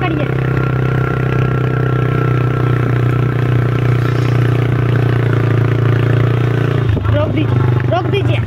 पकड़िए रोक दीजिए।